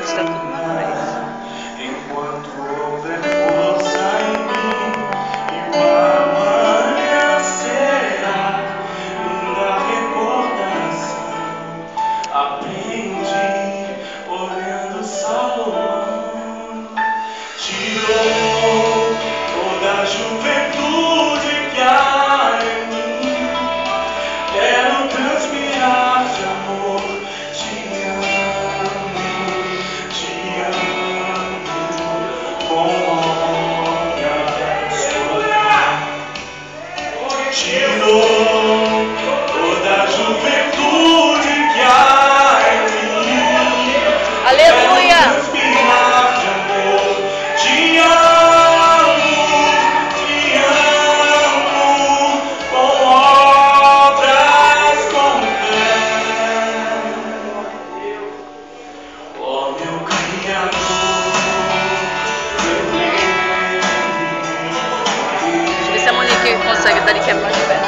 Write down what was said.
next. but it can much better.